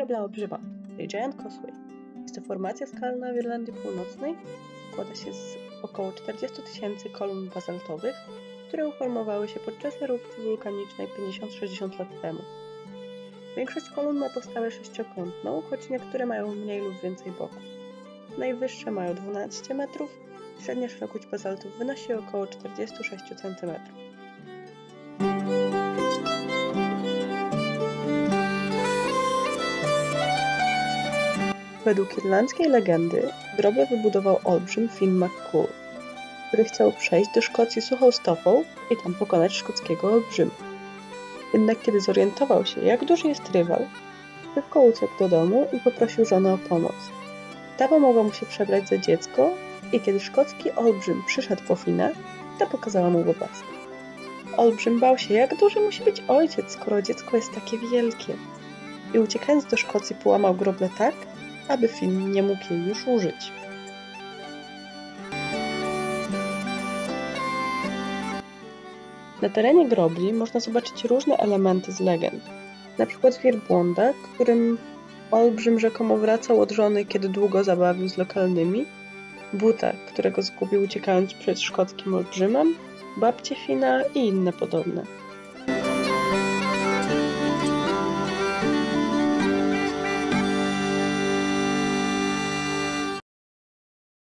olbrzyma, czyli Giant Causeway. Jest to formacja skalna w Irlandii Północnej. Składa się z około 40 tysięcy kolumn bazaltowych, które uformowały się podczas erupcji wulkanicznej 50-60 lat temu. Większość kolumn ma postawę sześciokątną, choć niektóre mają mniej lub więcej boków. Najwyższe mają 12 metrów, średnia szerokość bazaltów wynosi około 46 cm. Według irlandzkiej legendy grobę wybudował olbrzym Finn McCool, który chciał przejść do Szkocji suchą stopą i tam pokonać szkockiego olbrzyma. Jednak kiedy zorientował się, jak duży jest rywal, szybko uciekł do domu i poprosił żonę o pomoc. Ta pomogła mu się przebrać za dziecko i kiedy szkocki olbrzym przyszedł po Finę, ta pokazała mu łopaskę. Olbrzym bał się, jak duży musi być ojciec, skoro dziecko jest takie wielkie. I uciekając do Szkocji połamał groble tak, aby Finn nie mógł jej już użyć. Na terenie grobli można zobaczyć różne elementy z legend. Na przykład wielbłąda, którym olbrzym rzekomo wracał od żony, kiedy długo zabawił z lokalnymi, buta, którego zgubił uciekając przed szkockim olbrzymem, babcie Fina i inne podobne.